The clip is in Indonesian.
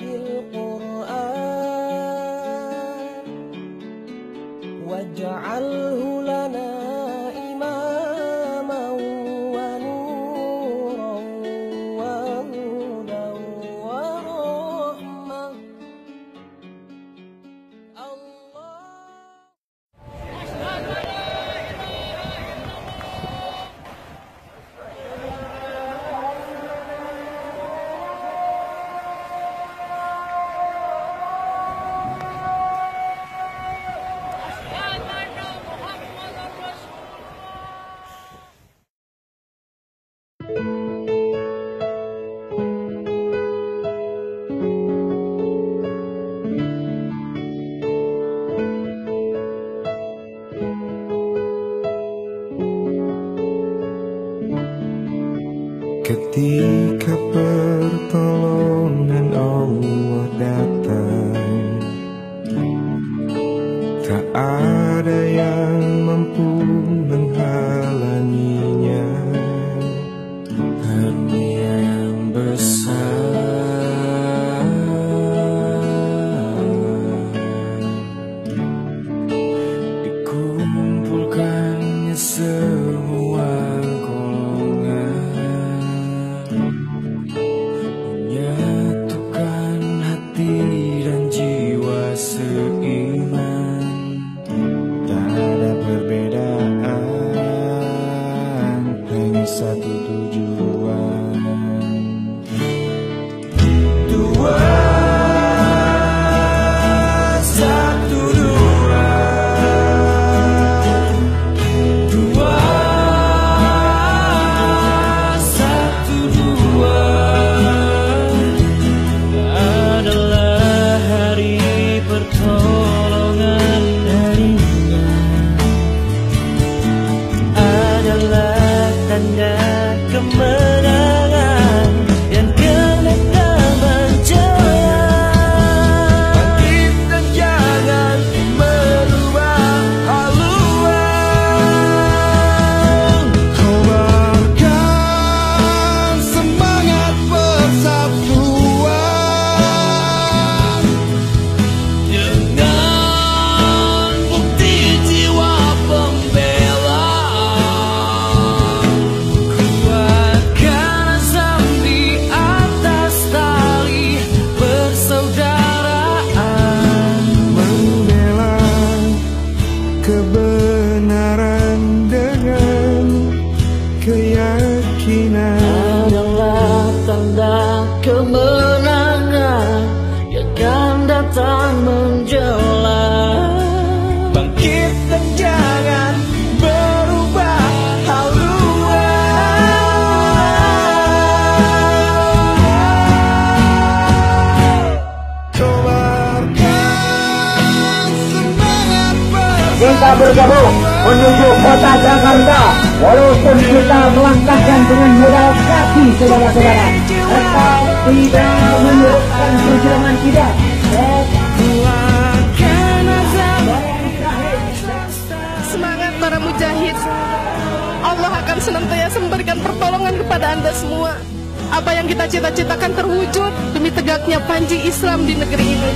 you. Ketika pergi kita bergabung menuju kota Jakarta. Walaupun kita melangkahkan dengan modal kaki saudara-saudara. Tetap tidak menurutkan perjalanan kita. Semangat para mujahid. Allah akan senantiasa memberikan pertolongan kepada anda semua. Apa yang kita cita-citakan terwujud demi tegaknya panji Islam di negeri ini.